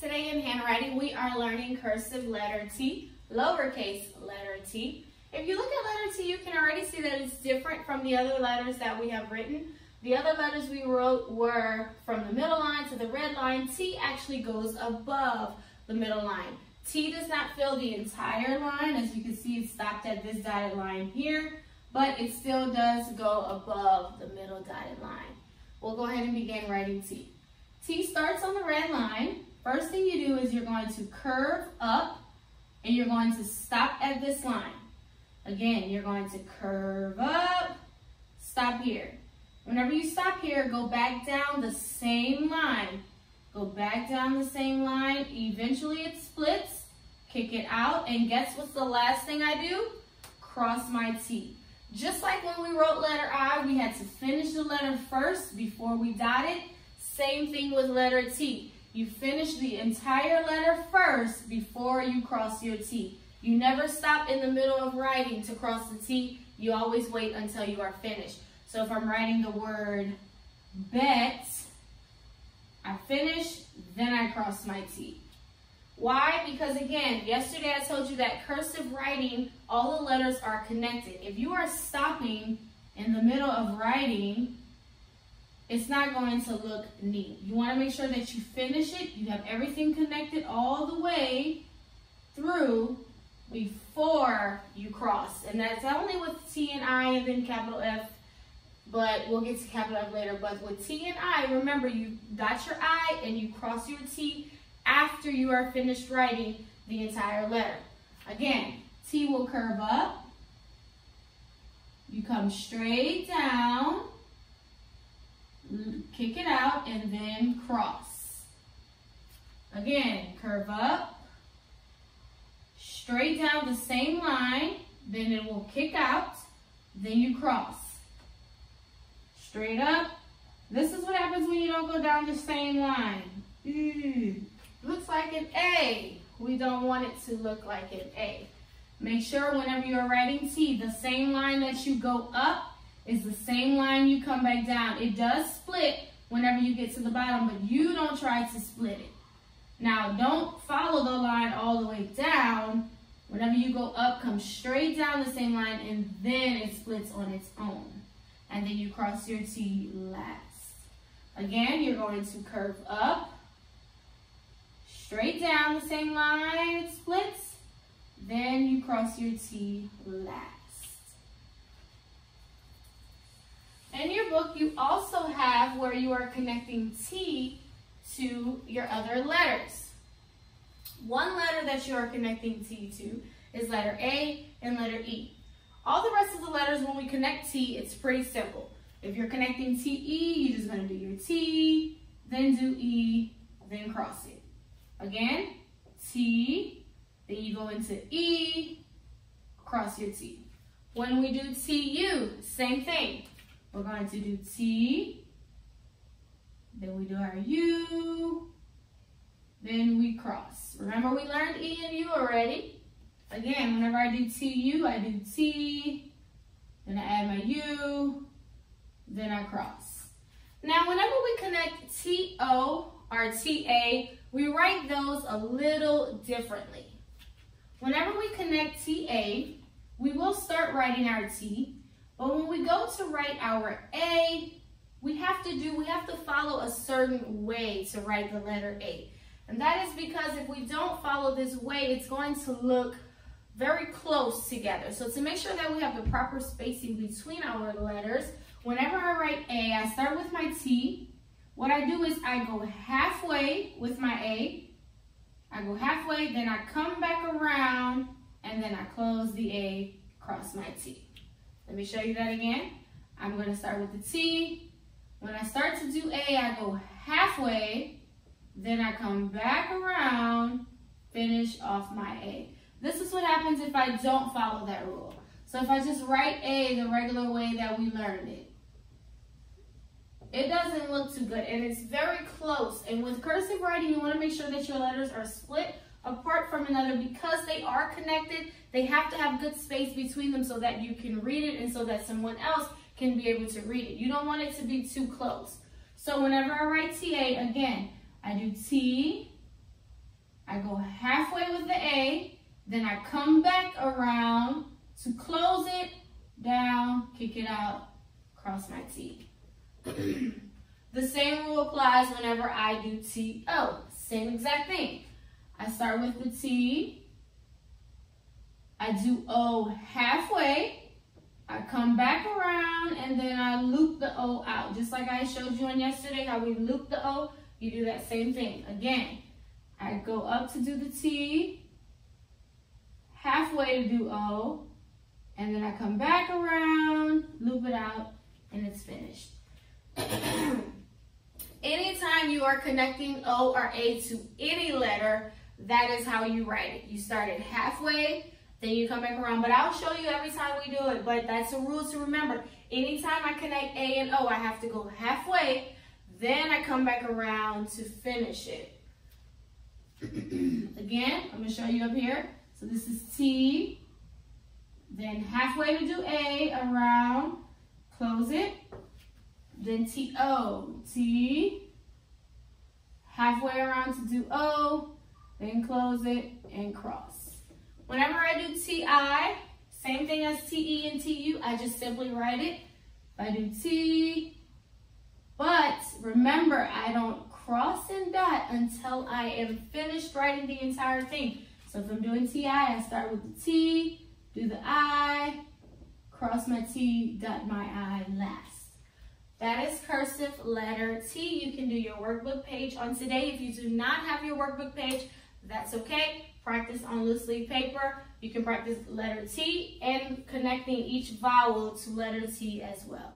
Today in handwriting, we are learning cursive letter T, lowercase letter T. If you look at letter T, you can already see that it's different from the other letters that we have written. The other letters we wrote were from the middle line to the red line. T actually goes above the middle line. T does not fill the entire line. As you can see, it stopped at this dotted line here, but it still does go above the middle dotted line. We'll go ahead and begin writing T. T starts on the red line. First thing you do is you're going to curve up and you're going to stop at this line. Again, you're going to curve up, stop here. Whenever you stop here, go back down the same line. Go back down the same line. Eventually it splits. Kick it out. And guess what's the last thing I do? Cross my T. Just like when we wrote letter I, we had to finish the letter first before we dotted. Same thing with letter T. You finish the entire letter first before you cross your T. You never stop in the middle of writing to cross the T. You always wait until you are finished. So if I'm writing the word bet, I finish, then I cross my T. Why? Because again, yesterday I told you that cursive writing, all the letters are connected. If you are stopping in the middle of writing, it's not going to look neat. You want to make sure that you finish it. You have everything connected all the way through before you cross. And that's only with T and I and then capital F, but we'll get to capital F later. But with T and I, remember you dot your I and you cross your T after you are finished writing the entire letter. Again, T will curve up. You come straight down kick it out, and then cross. Again, curve up, straight down the same line, then it will kick out, then you cross. Straight up. This is what happens when you don't go down the same line. Looks like an A. We don't want it to look like an A. Make sure whenever you're writing T, the same line that you go up is the same line you come back down. It does split whenever you get to the bottom, but you don't try to split it. Now, don't follow the line all the way down. Whenever you go up, come straight down the same line, and then it splits on its own. And then you cross your T last. Again, you're going to curve up, straight down the same line, it splits. Then you cross your T last. In book, you also have where you are connecting T to your other letters. One letter that you are connecting T to is letter A and letter E. All the rest of the letters, when we connect T, it's pretty simple. If you're connecting T-E, you're just going to do your T, then do E, then cross it. Again, T, then you go into E, cross your T. When we do T-U, same thing. We're going to do T, then we do our U, then we cross. Remember we learned E and U already? Again, whenever I do TU, I do T, then I add my U, then I cross. Now, whenever we connect TO or TA, we write those a little differently. Whenever we connect TA, we will start writing our T, but when we go to write our A, we have to do, we have to follow a certain way to write the letter A. And that is because if we don't follow this way, it's going to look very close together. So to make sure that we have the proper spacing between our letters, whenever I write A, I start with my T. What I do is I go halfway with my A. I go halfway, then I come back around, and then I close the A, cross my T. Let me show you that again. I'm going to start with the T. When I start to do A, I go halfway, then I come back around, finish off my A. This is what happens if I don't follow that rule. So if I just write A the regular way that we learned it, it doesn't look too good and it's very close. And with cursive writing, you want to make sure that your letters are split apart from another because they are connected. They have to have good space between them so that you can read it and so that someone else can be able to read it. You don't want it to be too close. So whenever I write TA, again, I do T, I go halfway with the A, then I come back around to close it, down, kick it out, cross my T. the same rule applies whenever I do T-O. Same exact thing. I start with the T, I do O halfway, I come back around, and then I loop the O out. Just like I showed you on yesterday, how we loop the O, you do that same thing. Again, I go up to do the T, halfway to do O, and then I come back around, loop it out, and it's finished. Anytime you are connecting O or A to any letter, that is how you write it. You start it halfway, then you come back around. But I'll show you every time we do it, but that's a rule to remember. Anytime I connect A and O, I have to go halfway, then I come back around to finish it. Again, I'm going to show you up here. So this is T, then halfway to do A, around, close it, then T-O, T, halfway around to do O, then close it and cross. Whenever I do T-I, same thing as T-E and T-U, I just simply write it. If I do T, but remember, I don't cross and dot until I am finished writing the entire thing. So if I'm doing T-I, I start with the T, do the I, cross my T, dot my I last. That is cursive letter T. You can do your workbook page on today. If you do not have your workbook page, that's okay. Practice on loose leaf paper. You can practice letter T and connecting each vowel to letter T as well.